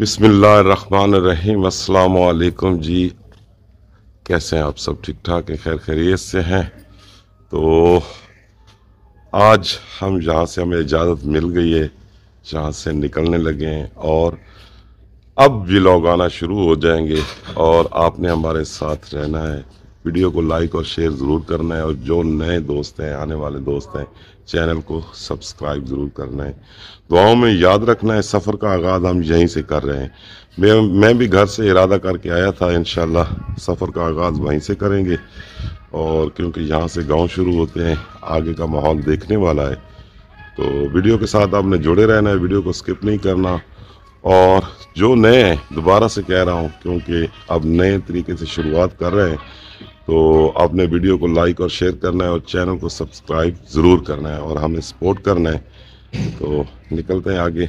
अस्सलाम वालेकुम जी। कैसे हैं आप सब? ठीक ठाक हैं? खैर, खैरियत से हैं। तो आज हम जहाँ से हमें इजाज़त मिल गई है, जहाँ से निकलने लगे हैं और अब भी लोग आना शुरू हो जाएँगे और आपने हमारे साथ रहना है। वीडियो को लाइक और शेयर ज़रूर करना है और जो नए दोस्त हैं, आने वाले दोस्त हैं चैनल को सब्सक्राइब ज़रूर करना है। दुआओं में याद रखना है, सफ़र का आगाज़ हम यहीं से कर रहे हैं। मैं मैं भी घर से इरादा करके आया था इन सफ़र का आगाज़ वहीं से करेंगे। और क्योंकि यहाँ से गाँव शुरू होते हैं, आगे का माहौल देखने वाला है। तो वीडियो के साथ आपने जुड़े रहना है, वीडियो को स्किप नहीं करना। और जो नए हैं, दोबारा से कह रहा हूँ, क्योंकि अब नए तरीके से शुरुआत कर रहे हैं तो आपने वीडियो को लाइक और शेयर करना है और चैनल को सब्सक्राइब ज़रूर करना है और हमें सपोर्ट करना है। तो निकलते हैं आगे।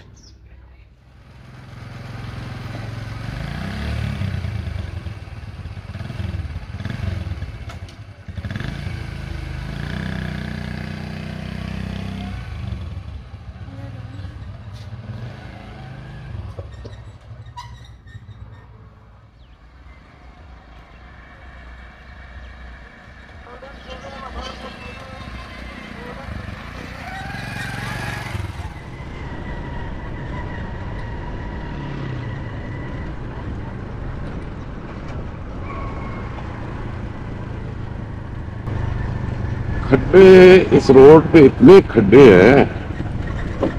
खड्डे, इस रोड पे इतने खड्डे हैं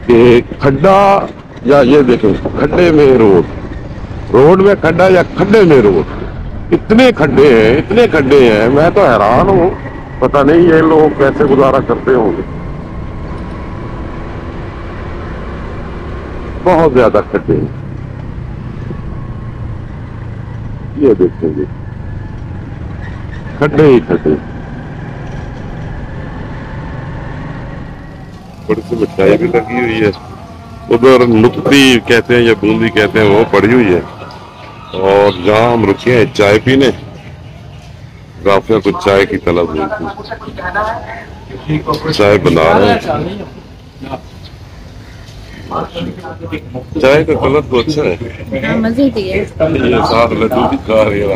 कि खड्डा या ये देखें, खड्डे में रोड रोड में खड्डा या खड्डे में रोड। इतने खड्डे हैं, इतने खड्डे हैं, मैं तो हैरान हूँ। पता नहीं ये लोग कैसे गुजारा करते होंगे। बहुत ज़्यादा खड्डे हैं। ये देखेंगे। खड्डे ही खड्डे बड़ी सी मिठाई भी लगी हुई है। उधर नुकती कहते हैं या बूंदी कहते हैं वो पड़ी हुई है। और जहाँ हम रुके हैं चाय पीने। काफिया को चाय की तलब हुई थी। चाय बना रहे हैं। चाय का कलर तो अच्छा है। हाँ, मज़े की है। ये साथ लड्डू भी खा रही है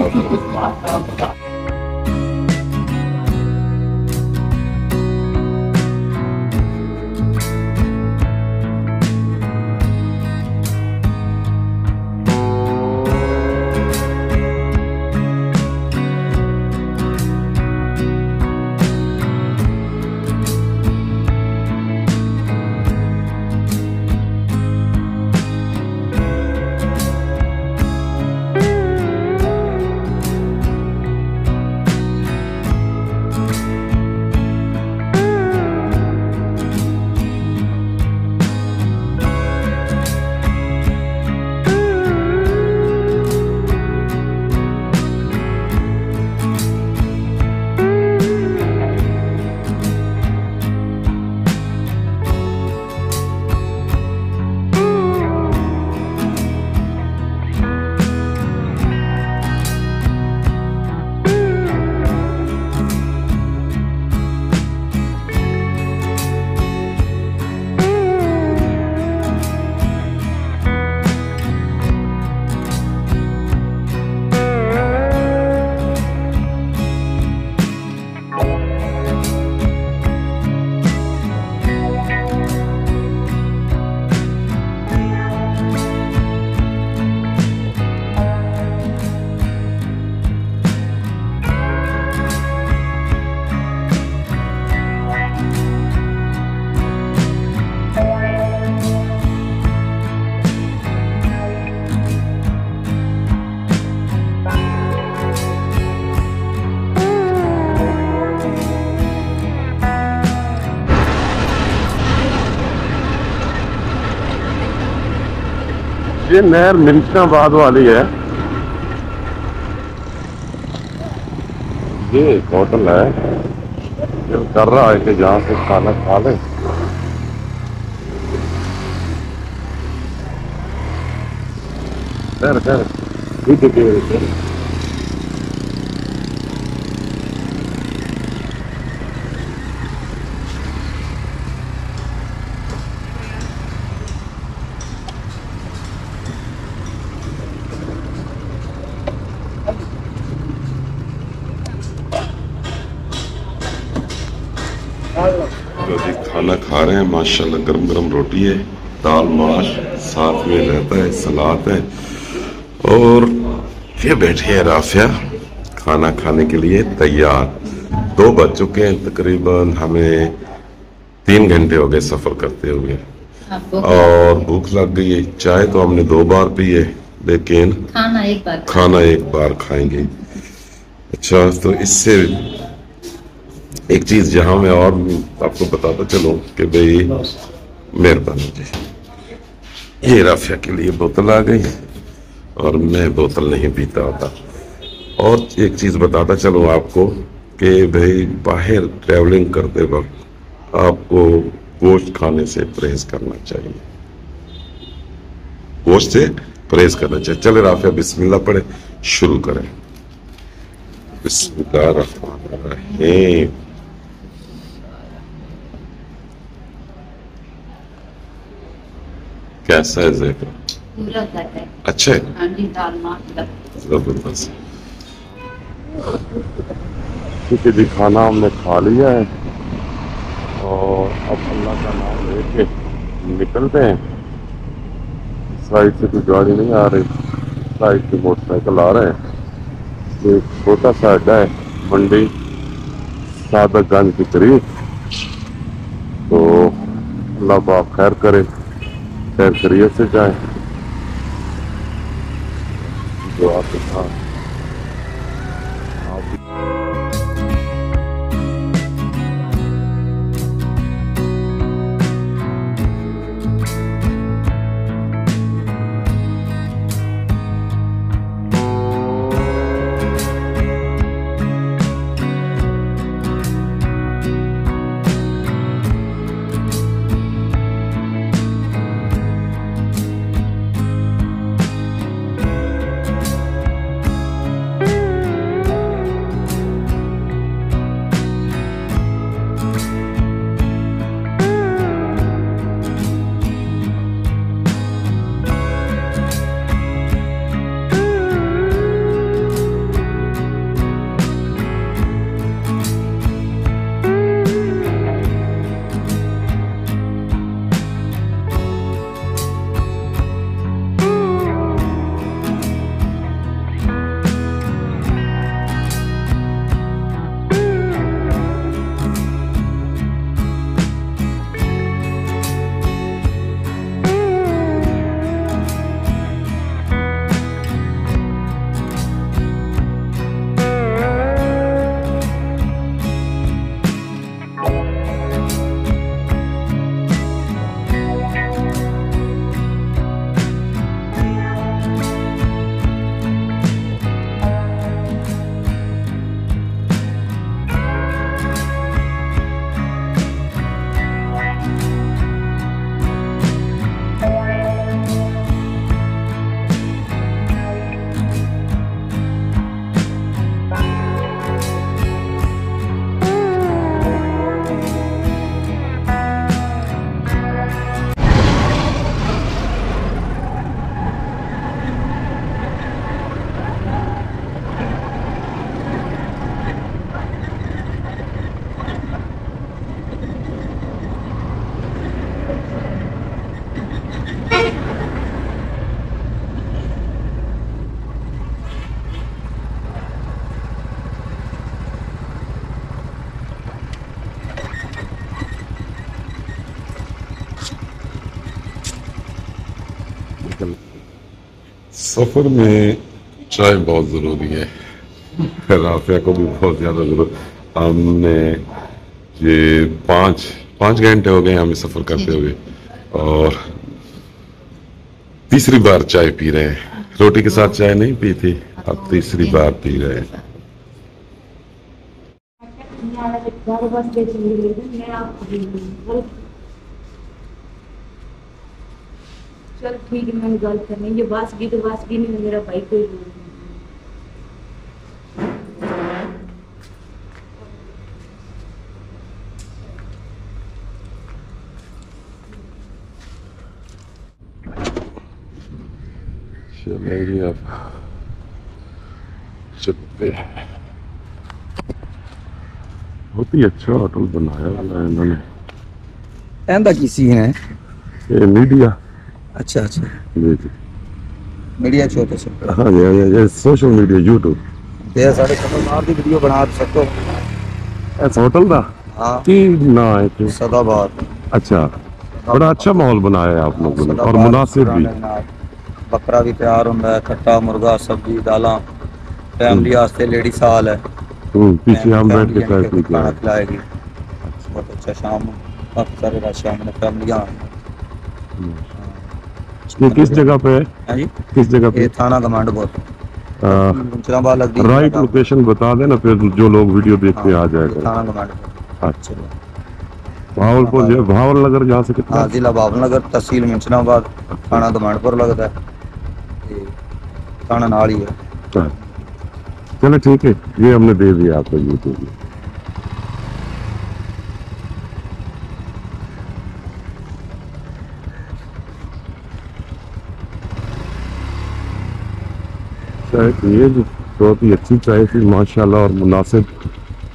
ये नहर मिल्काबाद वाली है। ये एक होटल है। जो कर रहा है कि जहाँ से खाना खा ले। ठहर ठहर रोटी है दाल माश साथ में रहता है सलाद है। और ये बैठे हैं राफिया खाना खाने के लिए तैयार। दो बज चुके हैं तकरीबन हमें तीन घंटे हो गए सफ़र करते हुए। और भूख लग गई है। चाय तो हमने दो बार पी है लेकिन खाना एक बार खाना एक बार खाएँगे। अच्छा तो इससे एक चीज़ जहाँ मैं और आपको बताता चलूँ कि भाई मेहरबानी जी। ये राफिया के लिए बोतल आ गई और मैं बोतल नहीं पीता होता और एक चीज़ बताता चलूँ आपको कि भाई, बाहर ट्रैवलिंग करते वक्त आपको गोश्त खाने से परहेज करना चाहिए। गोश्त से परहेज करना चाहिए। चले राफिया, बिस्मिल्लाह पढ़े, शुरू करें। बिस्मिल्लाह रहमान रहीम। कैसा है है। अच्छा है? ज़बरदस्त। ठीक है जी खाना हमने खा लिया है और अब अल्लाह का नाम लेके निकलते हैं। साइड से कोई गाड़ी नहीं आ रही। साइड से मोटरसाइकिल आ रहे हैं। एक छोटा सा अड्डा है मंडी सादतगंज के करीब। तो अल्लाह बाप खैर करे। खैर खरीय से जाए। जो आपके साथ। सफ़र में चाय बहुत ज़रूरी है। राफिया को भी बहुत ज़्यादा ज़रूरत हमने ये पाँच पाँच घंटे हो गए हमें सफ़र करते हुए और तीसरी बार चाय पी रहे हैं। रोटी के साथ चाय नहीं पी थी, अब तीसरी बार पी रहे हैं। चल ठीक है मैं गल नहीं ये बस तो बस नहीं मेरा भाई कोई नहीं। चलेगी बहुत ही अच्छा होटल बनाया वाला इन्होंने। की सीन है? ये मीडिया। ਅੱਛਾ ਅੱਛਾ जी जी ਮੀਡੀਆ ਚੋ ਤੁਸੀਂ हाँ जी हाँ जी ये सोशल मीडिया यूट्यूब ਤੇ ਸਾਡੇ ਸਤਨਾਮ ਦੀ ਵੀਡੀਓ ਬਣਾ ਸਕੋ इस होटल का ਹਾਂ की ना है कि ਸਦਾਬਾਦ अच्छा बड़ा अच्छा माहौल बनाया है आप लोगों ने और ਸਦਾਬਾਦ मुनासिब भी ਪੁਰਾਣੇ ਨਾਲ। ਬੱਕਰਾ ਵੀ ਤਿਆਰ ਹੁੰਦਾ ਹੈ ਖੱਟਾ ਮੁਰਗਾ ਸਬਜ਼ੀ ਦਾਲਾਂ ਫੈਮਿਲੀ ਵਾਸਤੇ ਲੇਡੀ ਸਾਲ ਹੈ हम्म, पीछे हम बैठ फैमिली के चाय यानी कि पीते खाना हैं खिलाएगी बहुत अच्छा शाम काफी सारे रात शाम में फैमिलियाँ ये किस जगह पे है? किस जगह पे? थाना लगती है। राइट लोकेशन बता देना फिर जो लोग वीडियो देखते आ हाँ, जाएगा। अच्छा। भावलपुर जो भावल नगर जहाँ से कितना? हाँ जिला भावनगर तहसील मिंचनाबाद थाना कमांडपुर लगता है। थाना नाल ही। है अच्छा। चलो ठीक है ये हमने दे दिया आपको यूट्यूब में चाय पिए जो बहुत ही अच्छी चाय थी, माशाल्लाह और मुनासिब।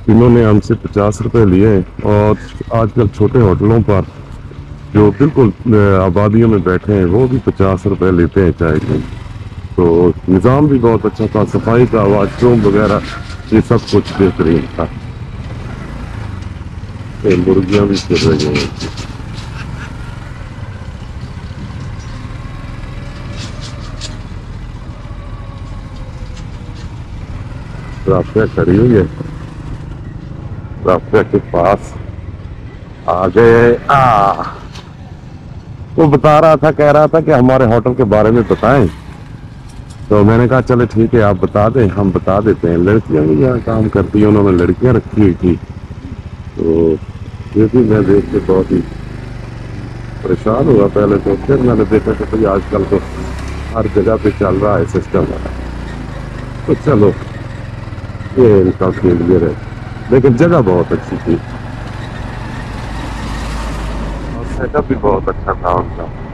इन्होंने हमसे पचास रुपए लिए हैं और आजकल छोटे होटलों पर जो बिल्कुल आबादियों में बैठे हैं, वो भी पचास रुपए लेते हैं चाय के। तो निज़ाम भी बहुत अच्छा था, सफ़ाई का, वाशरूम वगैरह, ये सब कुछ बेहतरीन था। मुर्गियाँ भी फिर रही हैं। राफिया खड़ी हुई है। राफिया के पास आ गए। आ। वो बता रहा था, कह रहा था कि हमारे होटल के बारे में बताएँ। तो मैंने कहा, चले ठीक है, आप बता दें, हम बता देते हैं। लड़कियाँ भी यहाँ काम करती हैं, उन्होंने लड़कियाँ रखी हुई थी तो ये भी मैं देख के बहुत ही परेशान हुआ। पहले तो फिर मैंने देखा कि भाई आजकल तो हर जगह पे चल रहा है सिस्टम तो चलो ये इनका फेलियर है लेकिन जगह बहुत अच्छी थी। और सेटअप भी बहुत अच्छा था उनका।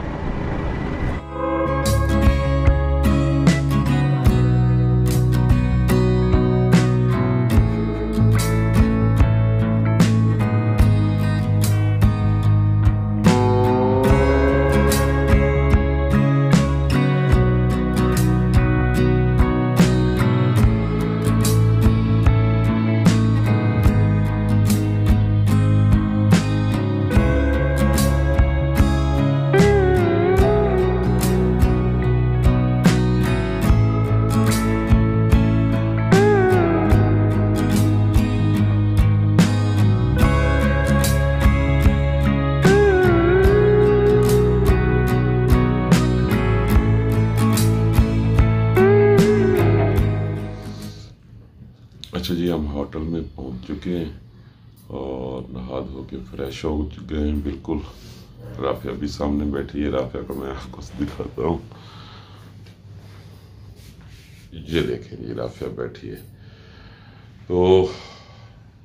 अच्छा जी, हम होटल में पहुँच चुके हैं और नहा धो के फ्रेश हो गए हैं, बिल्कुल। राफिया भी सामने बैठी है। राफिया को मैं आपको दिखाता हूँ। ये देखें ये राफिया बैठी है। तो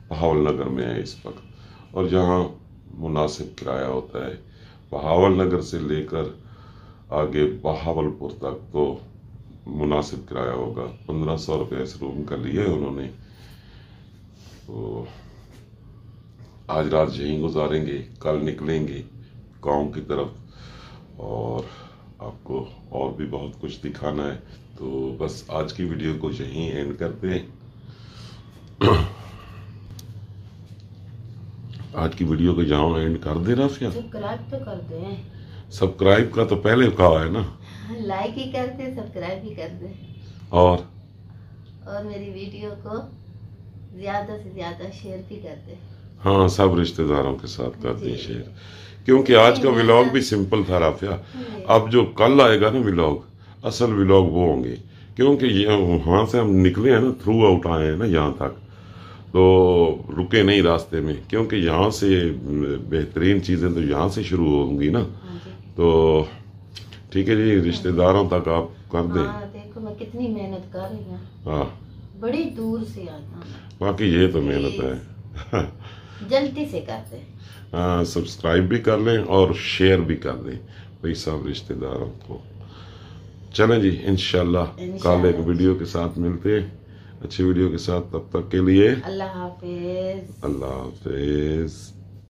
बहावल नगर में है इस वक्त। और जहाँ मुनासिब किराया होता है, बहावल नगर से लेकर आगे बहावलपुर तक तो मुनासिब किराया होगा। पंद्रह सौ रुपये इस रूम का लिए उन्होंने। तो आज रात यहीं गुजारेंगे कल निकलेंगे गाँव की तरफ़। और आपको और भी बहुत कुछ दिखाना है। तो बस आज की वीडियो को यहीं एंड करते हैं। आज की वीडियो को जहाँ एंड कर दे राफिया सब्सक्राइब तो कर दे। सब्सक्राइब का तो पहले कहा है ना। लाइक ही कर दे सब्सक्राइब भी कर दे। और? और मेरी वीडियो को ज़्यादा से ज़्यादा शेयर भी कर दे हाँ सब रिश्तेदारों के साथ करते हैं शेयर। क्योंकि आज का व्लॉग भी सिंपल था राफिया। अब जो कल आएगा ना व्लॉग असल व्लॉग वो होंगे। क्योंकि ये वहाँ से हम निकले हैं ना थ्रू आउट आए हैं ना यहाँ तक। तो रुके नहीं रास्ते में क्योंकि यहाँ से बेहतरीन चीज़ें तो यहाँ से शुरू होंगी ना। हाँ तो ठीक है जी रिश्तेदारों तक आप कर दें। हाँ देखो मैं कितनी मेहनत कर रही हूँ। हाँ। बड़ी दूर से आता हूँ। बाकी ये तो मेहनत है। जल्दी से कर दे। हाँ सब्सक्राइब भी कर लें और शेयर भी कर दें भाई सब रिश्तेदारों को। चले जी इन कल एक वीडियो के साथ मिलते हैं। अच्छी वीडियो के साथ तब तक के लिए अल्लाह हाफिज। अल्लाह हाफिज।